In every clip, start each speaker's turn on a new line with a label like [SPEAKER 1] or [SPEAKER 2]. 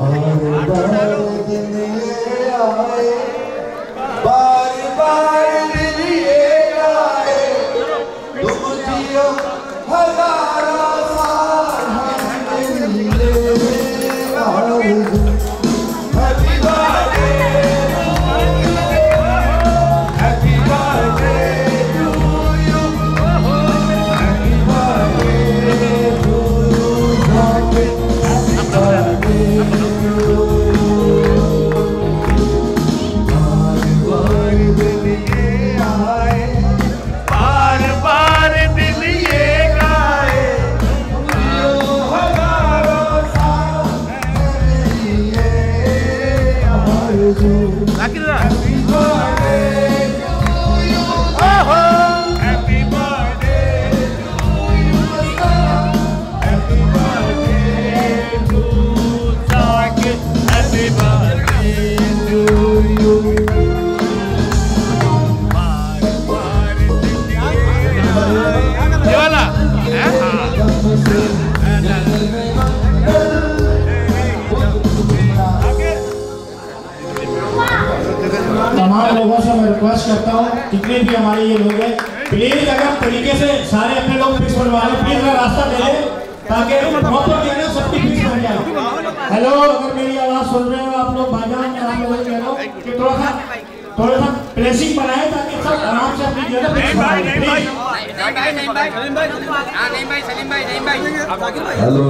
[SPEAKER 1] Oh, Back it up. जितने भी हमारे ये लोग हैं प्लीज़ अगर तरीके से सारे अपने लोग फिक्स बनवा लें प्लीज़ अगर रास्ता दे दें ताकि है सबकी फिक्स बन जाए। हेलो अगर मेरी आवाज़ सुन रहे हो आप लोग, भाईजान, मैं आप लोगों कह रहा हूँ कि थोड़ा सा थोड़ा सा प्लेसिंग बनाए, ताकि सब आराम से अपनी जगह fix please
[SPEAKER 2] hello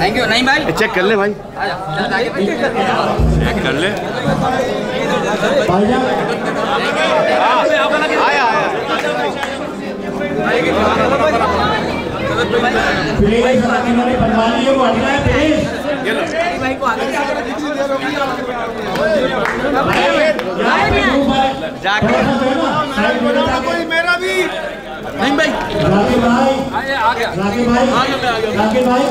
[SPEAKER 3] thank you नहीं भाई
[SPEAKER 4] चेक कर ले भाई चेक कर ले
[SPEAKER 1] प्लीज़ वो हटना है प्लीज़
[SPEAKER 4] कोई मेरा भी
[SPEAKER 1] नहीं भाई, राकेश भाई भाई भाई,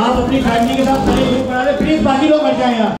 [SPEAKER 1] आप अपनी फैमिली के साथ प्लीज़ बाकी लोग हट जाए